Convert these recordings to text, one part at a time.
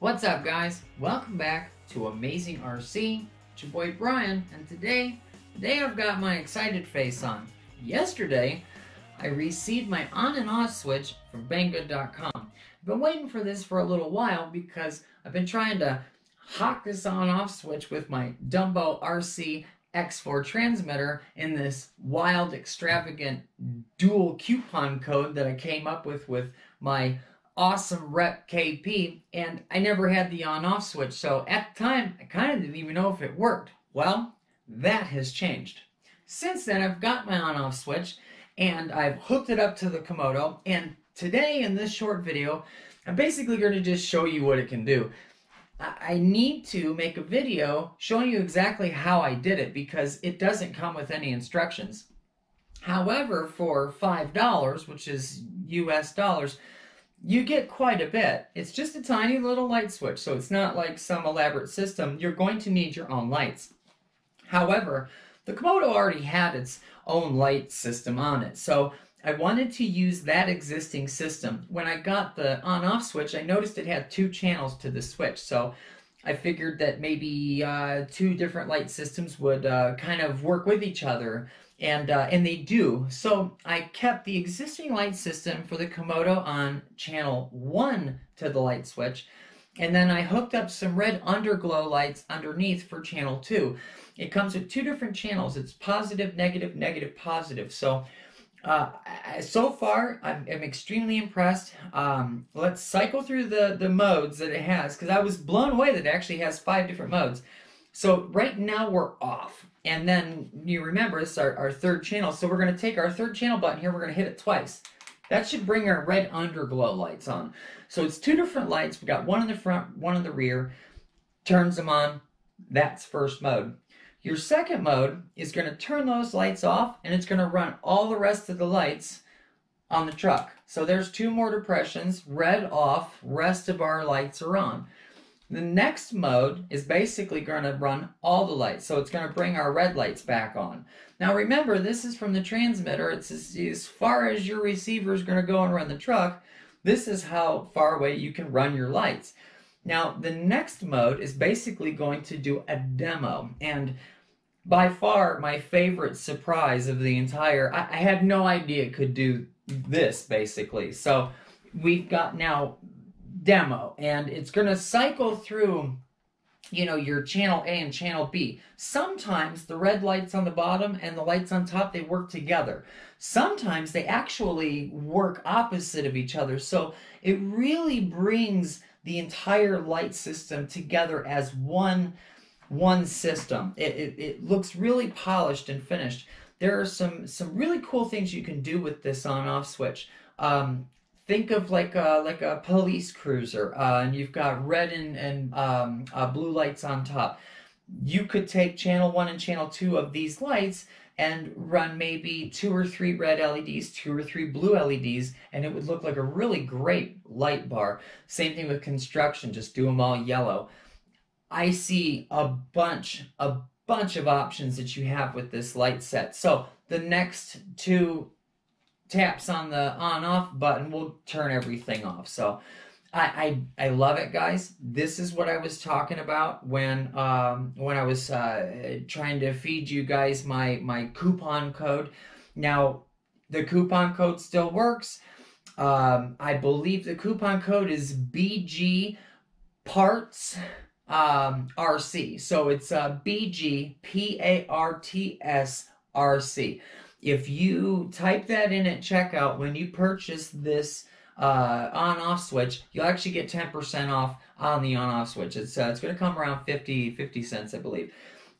What's up guys? Welcome back to Amazing RC. It's your boy Brian and today, today I've got my excited face on. Yesterday, I received my on and off switch from Banggood.com. I've been waiting for this for a little while because I've been trying to hawk this on off switch with my Dumbo RC X4 transmitter in this wild extravagant dual coupon code that I came up with with my awesome rep KP and I never had the on off switch so at the time I kind of didn't even know if it worked. Well that has changed. Since then I've got my on off switch and I've hooked it up to the Komodo and today in this short video I'm basically going to just show you what it can do. I need to make a video showing you exactly how I did it because it doesn't come with any instructions. However, for $5, which is US dollars, you get quite a bit. It's just a tiny little light switch, so it's not like some elaborate system. You're going to need your own lights. However, the Komodo already had its own light system on it, so I wanted to use that existing system. When I got the on-off switch, I noticed it had two channels to the switch, so I figured that maybe uh, two different light systems would uh, kind of work with each other, and uh, and they do. So I kept the existing light system for the Komodo on channel 1 to the light switch, and then I hooked up some red underglow lights underneath for channel 2. It comes with two different channels. It's positive, negative, negative, positive. So uh, so far, I'm, I'm extremely impressed. Um, let's cycle through the, the modes that it has, because I was blown away that it actually has five different modes. So right now we're off. And then you remember this is our, our third channel. So we're going to take our third channel button here. We're going to hit it twice. That should bring our red underglow lights on. So it's two different lights. We got one in the front, one in the rear. Turns them on. That's first mode. Your second mode is going to turn those lights off and it's going to run all the rest of the lights on the truck. So there's two more depressions, red off, rest of our lights are on. The next mode is basically going to run all the lights. So it's going to bring our red lights back on. Now remember, this is from the transmitter. It's as, as far as your receiver is going to go and run the truck. This is how far away you can run your lights. Now, the next mode is basically going to do a demo. And by far, my favorite surprise of the entire... I, I had no idea it could do this, basically. So, we've got now demo. And it's going to cycle through you know, your channel A and channel B. Sometimes the red lights on the bottom and the lights on top, they work together. Sometimes they actually work opposite of each other. So it really brings the entire light system together as one one system. It, it, it looks really polished and finished. There are some some really cool things you can do with this on off switch. Um, think of like a, like a police cruiser, uh, and you've got red and, and um, uh, blue lights on top. You could take channel one and channel two of these lights and run maybe two or three red LEDs, two or three blue LEDs, and it would look like a really great light bar. Same thing with construction, just do them all yellow. I see a bunch, a bunch of options that you have with this light set. So the next two taps on the on off button will turn everything off. So I, I, I love it, guys. This is what I was talking about when um, when I was uh, trying to feed you guys my my coupon code. Now, the coupon code still works. Um, I believe the coupon code is BG Parts um, RC. So it's uh, BG P A R T S R C. If you type that in at checkout when you purchase this uh, on-off switch, you'll actually get 10% off on the on-off switch. It's, uh, it's going to come around 50, 50 cents, I believe.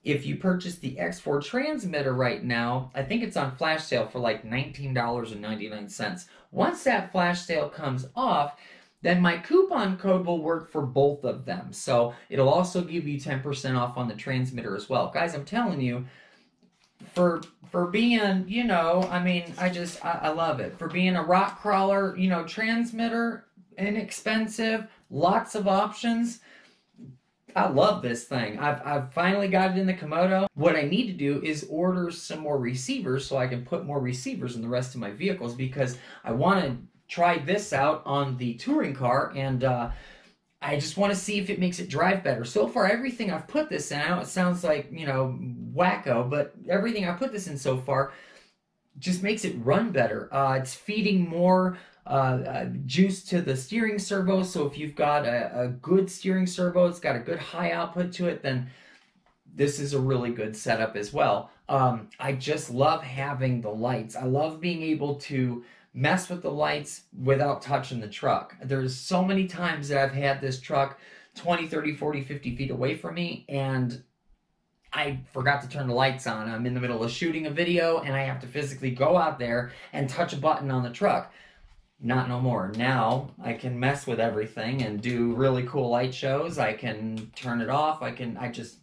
If you purchase the X4 transmitter right now, I think it's on flash sale for like $19.99. Once that flash sale comes off, then my coupon code will work for both of them. So it'll also give you 10% off on the transmitter as well. Guys, I'm telling you, for for being, you know, I mean, I just, I, I love it. For being a rock crawler, you know, transmitter, inexpensive, lots of options. I love this thing. I've, I've finally got it in the Komodo. What I need to do is order some more receivers so I can put more receivers in the rest of my vehicles because I want to try this out on the touring car and uh, I just want to see if it makes it drive better. So far, everything I've put this in, I know it sounds like, you know, wacko, but everything I put this in so far just makes it run better. Uh, it's feeding more uh, uh, juice to the steering servo. So if you've got a, a good steering servo, it's got a good high output to it, then this is a really good setup as well. Um, I just love having the lights. I love being able to mess with the lights without touching the truck. There's so many times that I've had this truck 20, 30, 40, 50 feet away from me and I forgot to turn the lights on. I'm in the middle of shooting a video and I have to physically go out there and touch a button on the truck. Not no more. Now I can mess with everything and do really cool light shows. I can turn it off. I can, I just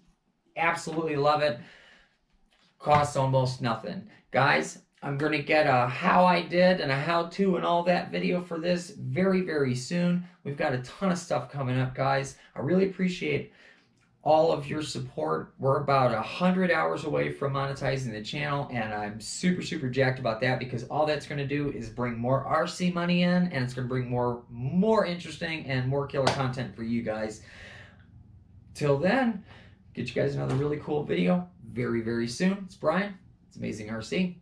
absolutely love it. Costs almost nothing. Guys, I'm going to get a how I did and a how to and all that video for this very, very soon. We've got a ton of stuff coming up, guys. I really appreciate all of your support. We're about a hundred hours away from monetizing the channel, and I'm super, super jacked about that because all that's going to do is bring more RC money in, and it's going to bring more, more interesting and more killer content for you guys. Till then, get you guys another really cool video very, very soon. It's Brian. It's Amazing RC.